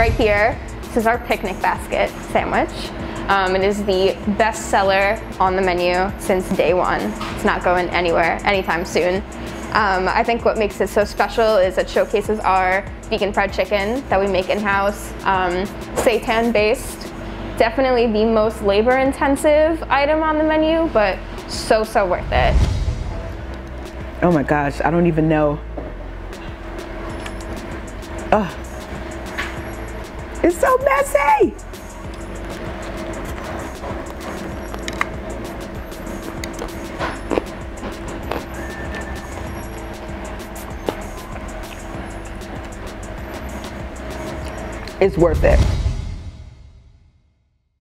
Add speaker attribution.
Speaker 1: Right here, this is our picnic basket sandwich. Um, it is the best seller on the menu since day one. It's not going anywhere anytime soon. Um, I think what makes it so special is it showcases our vegan fried chicken that we make in-house, um, seitan based. Definitely the most labor intensive item on the menu, but so, so worth it.
Speaker 2: Oh my gosh, I don't even know. Ugh. It's so messy. It's worth it.